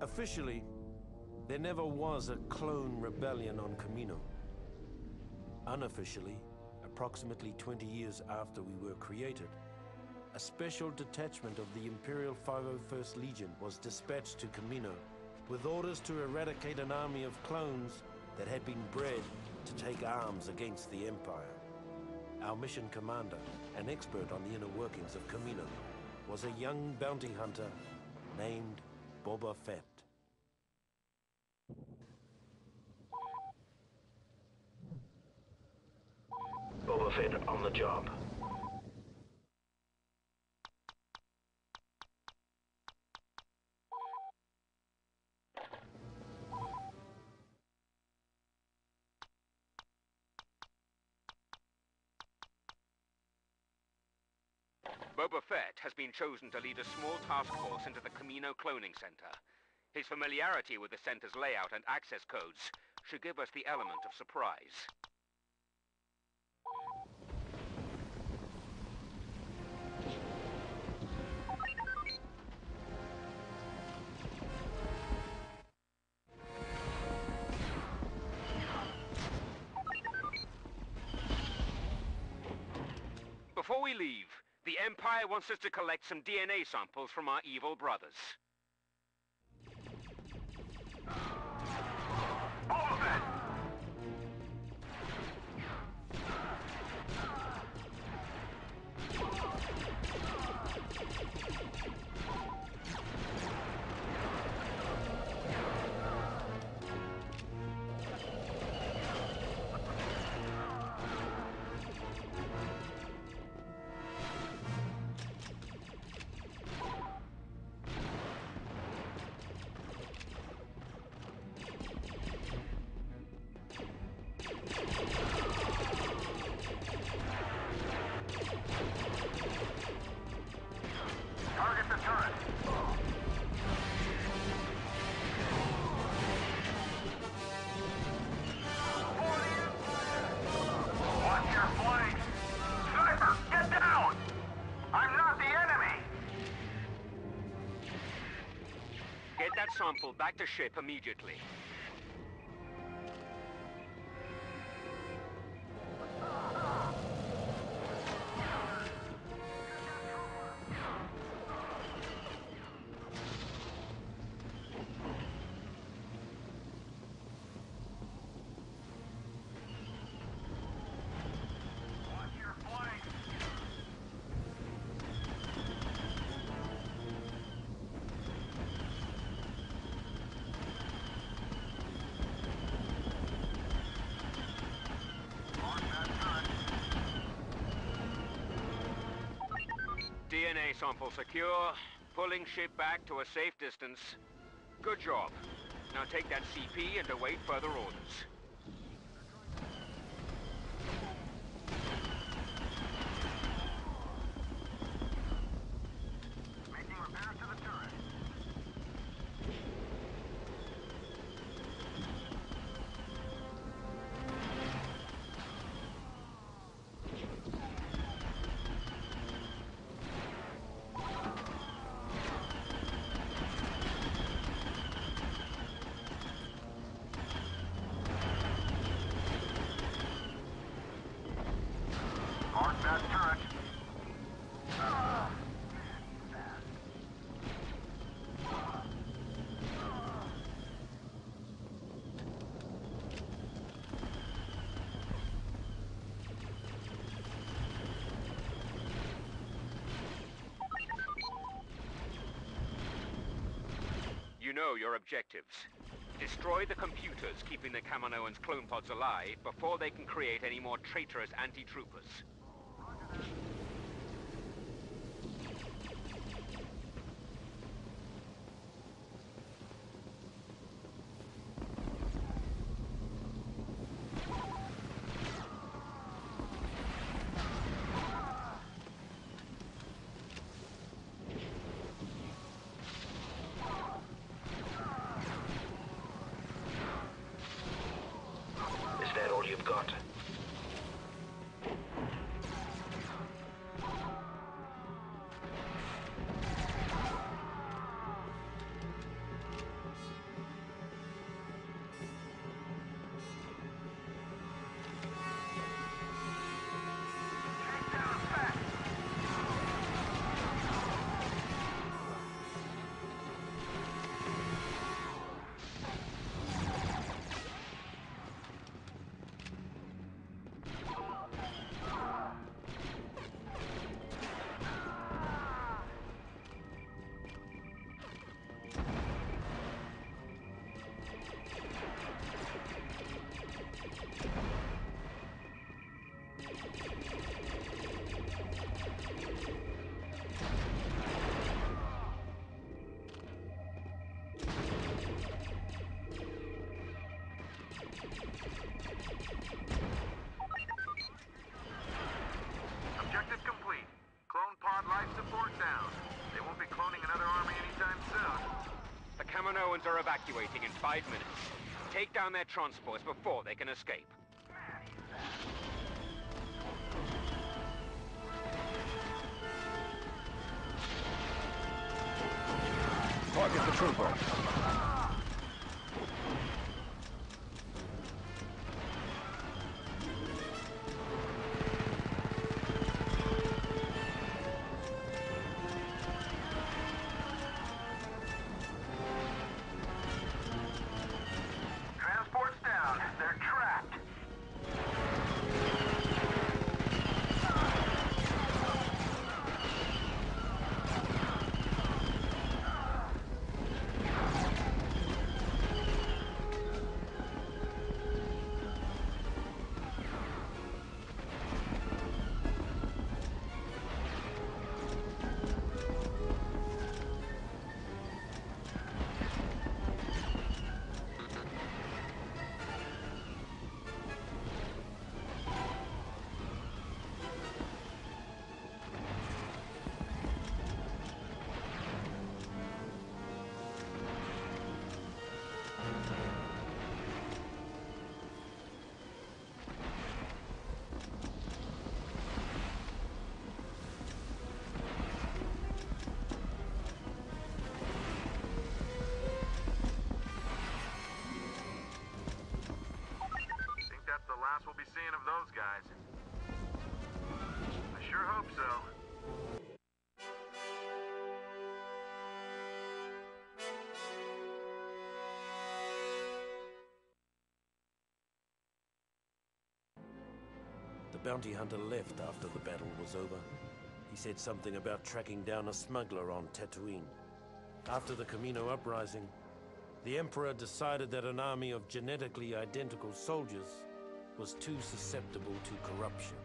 Officially, there never was a clone rebellion on Kamino. Unofficially, approximately 20 years after we were created, a special detachment of the Imperial 501st Legion was dispatched to Kamino with orders to eradicate an army of clones that had been bred to take arms against the Empire. Our mission commander, an expert on the inner workings of Kamino, was a young bounty hunter named Boba Fett. Boba Fett on the job. Boba Fett has been chosen to lead a small task force into the Kamino Cloning Center. His familiarity with the center's layout and access codes should give us the element of surprise. Before we leave, Empire wants us to collect some DNA samples from our evil brothers. That sample back to ship immediately. Sample secure. Pulling ship back to a safe distance. Good job. Now take that CP and await further orders. Know your objectives. Destroy the computers keeping the Kaminoans' clone pods alive before they can create any more traitorous anti-troopers. Is that all you've got? Evacuating in five minutes. Take down their transports before they can escape. Target the trooper. Last we'll be seeing of those guys. I sure hope so. The bounty hunter left after the battle was over. He said something about tracking down a smuggler on Tatooine. After the Kamino uprising, the Emperor decided that an army of genetically identical soldiers was too susceptible to corruption.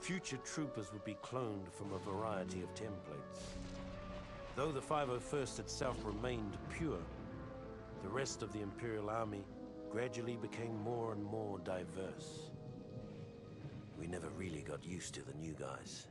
Future troopers would be cloned from a variety of templates. Though the 501st itself remained pure, the rest of the Imperial Army gradually became more and more diverse. We never really got used to the new guys.